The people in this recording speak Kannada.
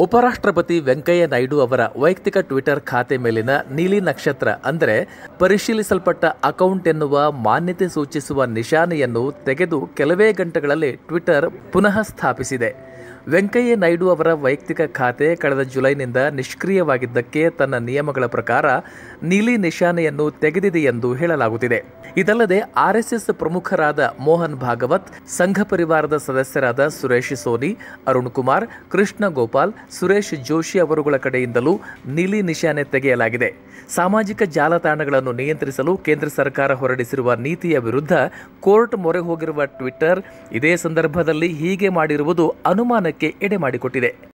ಉಪರಾಷ್ಟ್ರಪತಿ ವೆಂಕಯ್ಯ ನಾಯ್ಡು ಅವರ ವೈಯಕ್ತಿಕ ಟ್ವಿಟರ್ ಖಾತೆ ಮೇಲಿನ ನೀಲಿ ನಕ್ಷತ್ರ ಅಂದರೆ ಪರಿಶೀಲಿಸಲ್ಪಟ್ಟ ಅಕೌಂಟ್ ಎನ್ನುವ ಮಾನ್ಯತೆ ಸೂಚಿಸುವ ನಿಶಾನೆಯನ್ನು ತೆಗೆದು ಕೆಲವೇ ಗಂಟೆಗಳಲ್ಲಿ ಟ್ವಿಟರ್ ಪುನಃ ಸ್ಥಾಪಿಸಿದೆ. ವೆಂಕಯ್ಯ ನಾಯ್ಡು ಅವರ ವೈಯಕ್ತಿಕ ಖಾತೆ ಕಳೆದ ಜುಲೈನಿಂದ ನಿಷ್ಕ್ರಿಯವಾಗಿದ್ದಕ್ಕೆ ತನ್ನ ನಿಯಮಗಳ ಪ್ರಕಾರ ನೀಲಿ ನಿಶಾನೆಯನ್ನು ತೆಗೆದಿದೆ ಎಂದು ಹೇಳಲಾಗುತ್ತಿದೆ. ಇದಲ್ಲದೆ ಆರ್ಎಸ್ಎಸ್ ಪ್ರಮುಖರಾದ ಮೋಹನ್ ಭಾಗವತ್, ಸಂಘ ಪರಿವಾರದ ಸದಸ್ಯರಾದ ಸುರೇಶ್ ಸೋನಿ, ಅರುಣ್ ಕುಮಾರ್, ಕೃಷ್ಣ ಗೋಪಾಲ್, ಸುರೇಶ್ ಜೋಶಿ ಅವರುಗಳ ಕಡೆಯಿಂದಲೂ ನೀಲಿ ನಿಶಾನೆ ತೆಗೆಯಲಾಗಿದೆ. ಸಾಮಾಜಿಕ ಜಾಲತಾಣಗಳನ್ನು ನಿಯಂತ್ರಿಸಲು ಕೇಂದ್ರ ಸರ್ಕಾರ ಹೊರಡಿಸಿರುವ ನೀತಿಯ ವಿರುದ್ಧ ಕೋರ್ಟ್ ಮೊರೆ ಹೋಗಿರುವ ಟ್ವಿಟ್ಟರ್ ಇದೇ ಸಂದರ್ಭದಲ್ಲಿ ಹೀಗೆ ಮಾಡಿರುವುದು ಅನುಮಾನಕ್ಕೆ ಎಡೆ ಮಾಡಿಕೊಟ್ಟಿದೆ.